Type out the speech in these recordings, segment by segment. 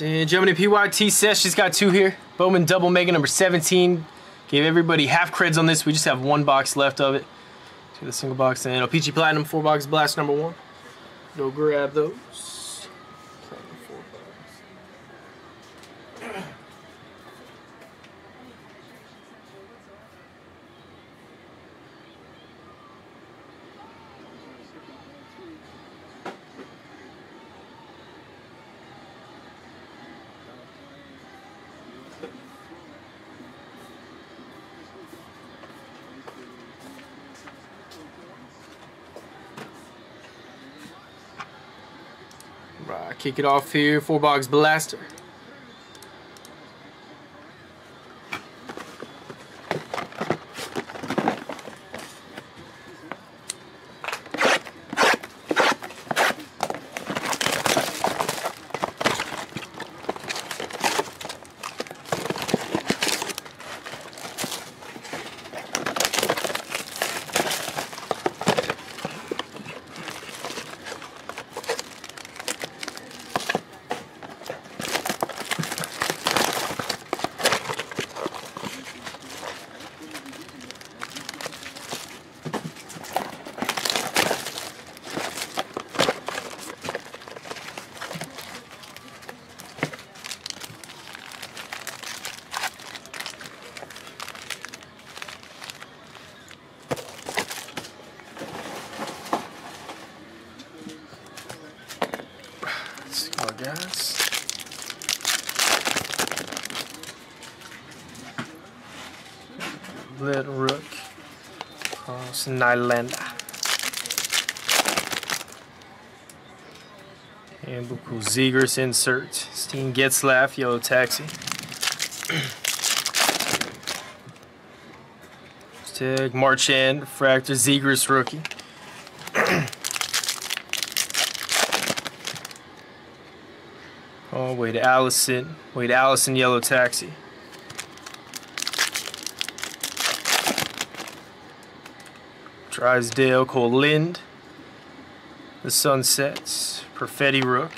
And Germany PYT says she's got two here. Bowman Double Mega number 17. Gave everybody half creds on this. We just have one box left of it. To the single box. And O-Pee-Chee Platinum, four box blast number one. Go grab those. Kick it off here. Four box blaster. Let's go, guys. Little Rook. Cross Nylander. And Buku Zegras insert. Steen Getzlaff, Yellow Taxi. Tag Marchand, Fractor Zegras rookie. Oh, wait, Allison. Wait, Allison Yellow Taxi. Drysdale Kole Lind. The Sunsets. Perfetti Rook.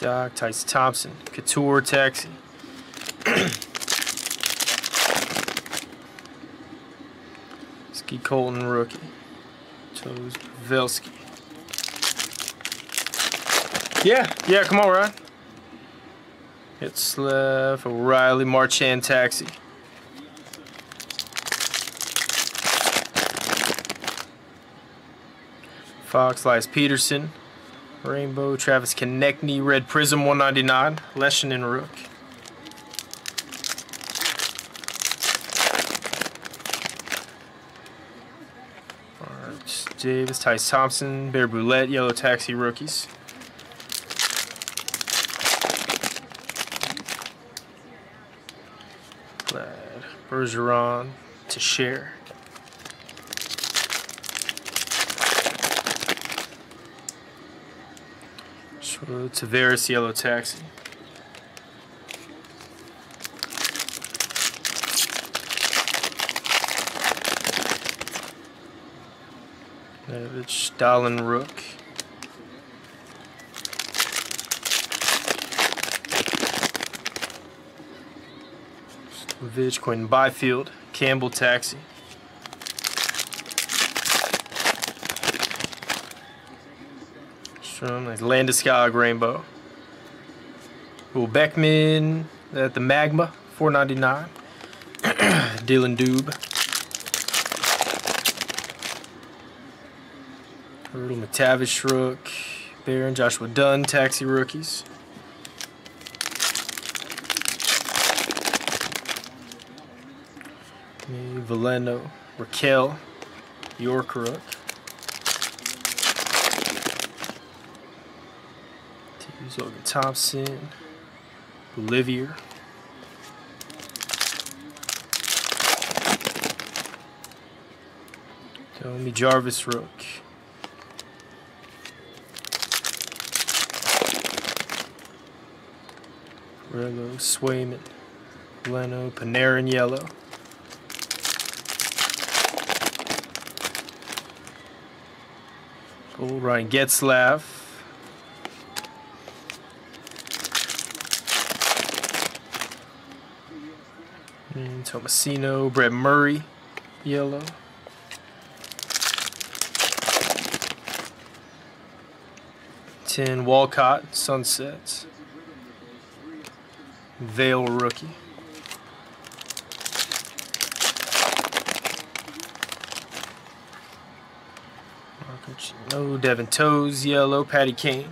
Doc Tyce Thompson. Couture Taxi. Ski Colton Rookie. Toes Pavelski. Yeah, yeah, come on, Ryan. It's uh, left O'Reilly Marchand Taxi. Fox Lies Peterson. Rainbow Travis Konecny Red Prism 199. Leshin and Rook. Davis, Tyce Thompson, Bear Boulette, Yellow Taxi rookies. Glad Bergeron to share. So Tavares Yellow Taxi. Nevich Stalin Rook. Vich Quinn Byfield, Campbell Taxi. Nice Landeskog Rainbow. Will Beckman at the Magma, 499. Dylan Doob. Hurdle McTavish Rook. Baron Joshua Dunn, Taxi Rookies. Valeno, Raquel, York Rook. T's Logan Thompson, Olivier. Tommy Jarvis Rook. Rello, Swayman, Leno, Panarin Yellow. Gold Ryan Getzlaff. And Tomasino, Brett Murray, yellow. Ten Walcott, Sunsets. Vale rookie. No Devin Toes, yellow, Patty Kane.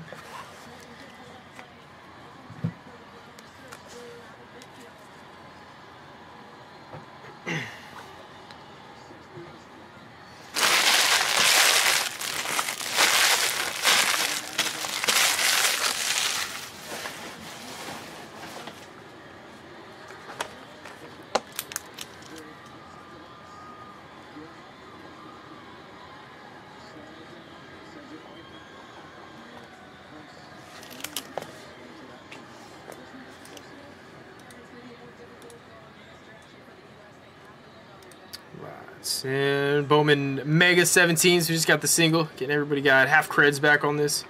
And Bowman Mega 17s. We just got the single. Getting everybody got half creds back on this.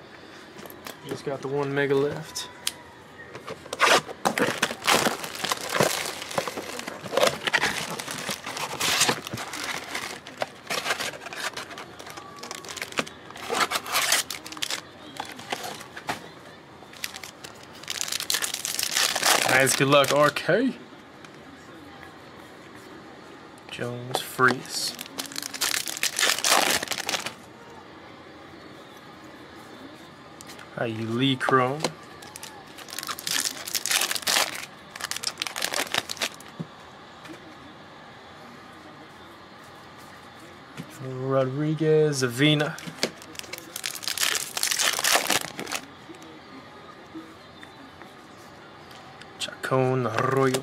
Just got the one Mega left. Nice, good luck, RK. Jones Freeze. How you Lee Chrome. Rodriguez, Avina. Chacon Arroyo.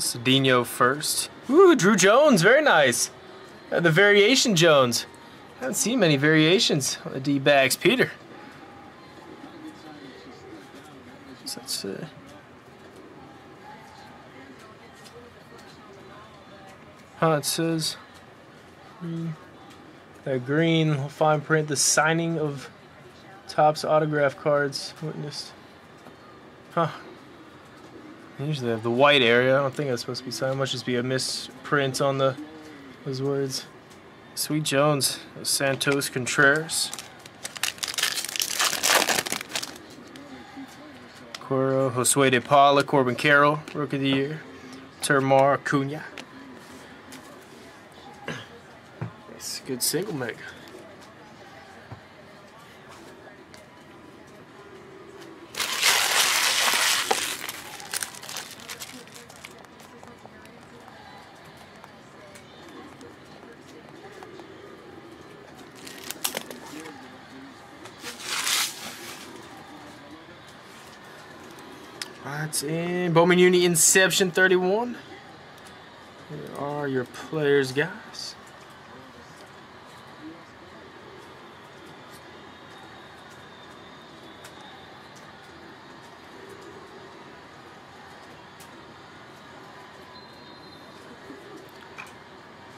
Cedinho first. Ooh, Drew Jones, very nice. Uh, the variation Jones. I haven't seen many variations on the D-bags. Peter. So that's uh, Huh, it says mm, that green fine print, the signing of Topps autograph cards witnessed. Huh, Usually they have the white area. I don't think that's supposed to be signed. It must just be a misprint on the those words. Sweet Jones, Santos Contreras. Coro, Josue De Paula, Corbin Carroll, Rookie of the Year. Termar Cunha. It's a good single mega. That's in Bowman Uni Inception 31. Here are your players, guys.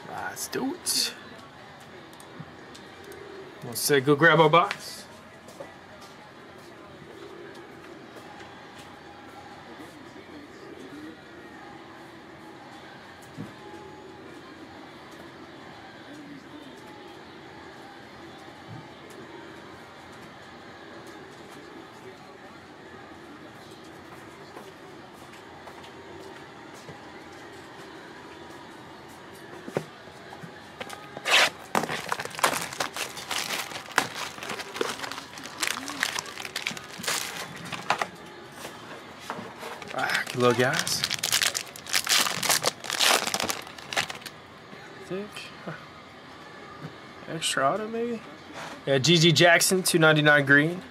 Let's do it. Let's say go grab our box. Luck, guys. I think. Extra auto, maybe? Yeah, GG Jackson, 299 green.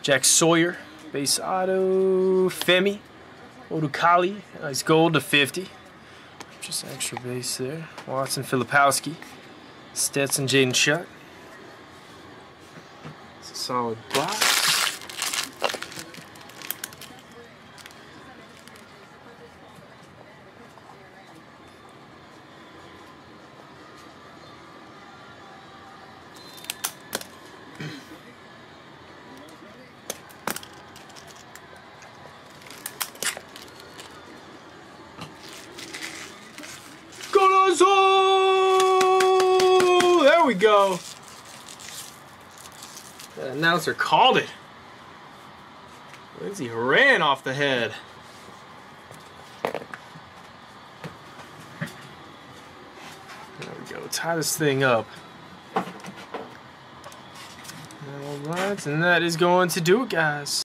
Jack Sawyer, base auto. Femi, Odukali, nice gold to 50. Just extra base there. Watson Filipowski, Stetson Jaden Shutt. It's a solid block. The announcer called it. Lindsay ran off the head. There we go. Tie this thing up. Alright, and that is going to do it, guys.